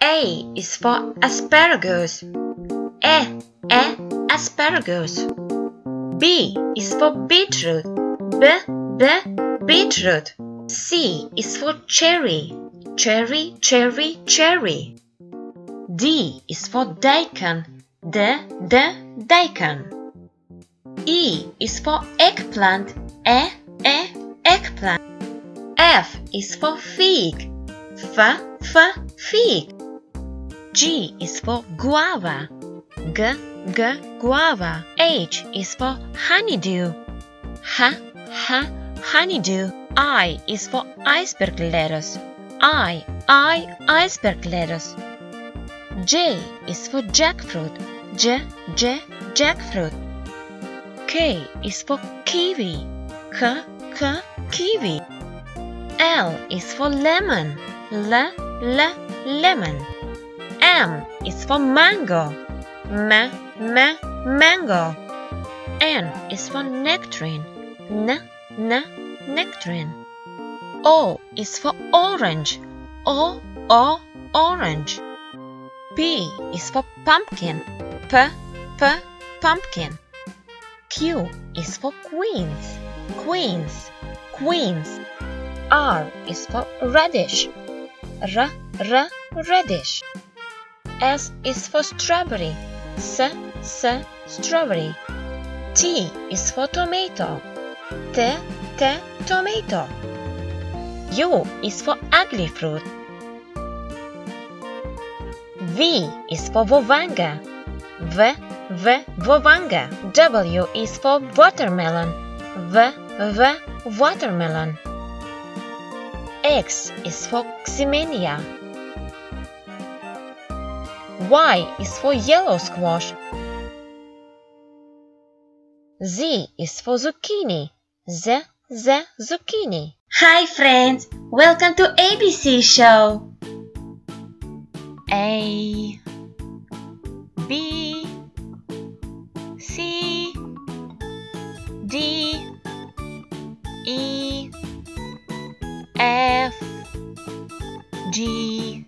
A is for asparagus. E, e, asparagus. B is for beetroot. B, b, beetroot. C is for cherry. Cherry, cherry, cherry. D is for daikon. D, d, daikon. E is for eggplant. E, e, eggplant. F is for fig. F, f, fig. G is for guava. G, g, guava. H is for honeydew. H, h, honeydew. I is for iceberg lettuce. I, I, iceberg lettuce. J is for jackfruit. J, J, jackfruit. K is for kiwi. K, K, kiwi. L is for lemon. L, L, lemon. M is for mango. M, M, mango. N is for nectarine. N, N, nectarine. O is for orange. O, O, orange. P is for pumpkin. P, P, pumpkin. Q is for quince. Queens, queens. R is for radish. R, R, radish. S is for strawberry. S, S, strawberry. T is for tomato. T, T, tomato. U is for ugly fruit. V is for Voavanga. V, V, Voavanga. W is for watermelon. V, V, watermelon. X is for Ximenia. Y is for yellow squash. Z is for zucchini. Z, Z, zucchini. Hi friends, welcome to ABC show. A B C D E F G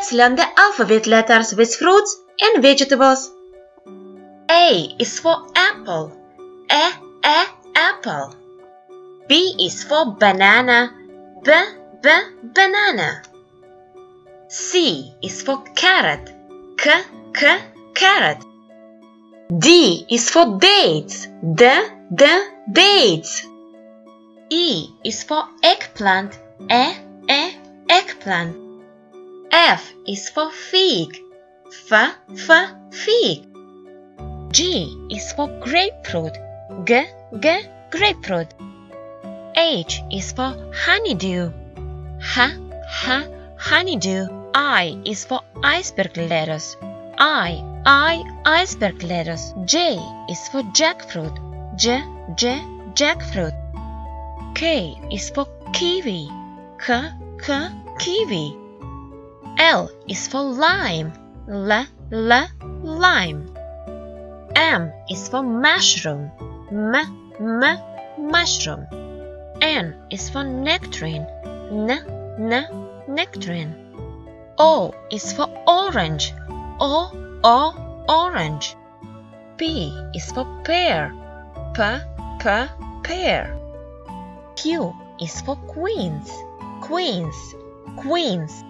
Let's learn the alphabet letters with fruits and vegetables. A is for apple. A, A, apple. B is for banana. B, B, banana. C is for carrot. K, K, carrot. D is for dates. D, D, dates. E is for eggplant. E, E, eggplant. F is for fig. F, F, fig. G is for grapefruit. G, G, grapefruit. H is for honeydew. H, H, honeydew. I is for iceberg lettuce. I, I, iceberg lettuce. J is for jackfruit. J, J, jackfruit. K is for kiwi. K, K, kiwi. L is for lime. L, L, lime. M is for mushroom. M, M, mushroom. N is for nectarine. N, N, nectarine. O is for orange. O, O, orange. P is for pear. P, P, pear. Q is for quince. Queens, queens.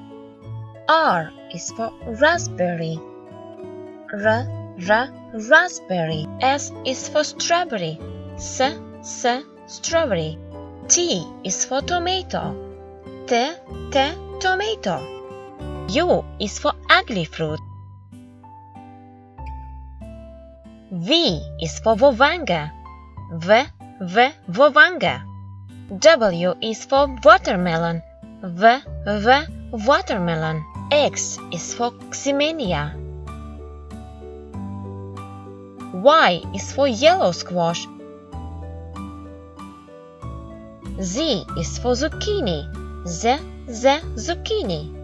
R is for raspberry. R, R, raspberry. S is for strawberry. S, S, strawberry. T is for tomato. T, T, tomato. U is for ugly fruit. V is for Voavanga. V, V, Voavanga. W is for watermelon. V, V, watermelon. X is for Ximenia. Y is for yellow squash. Z is for zucchini. Z, Z, zucchini.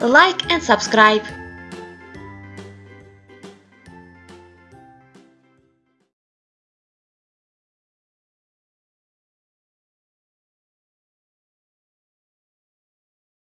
Like and subscribe.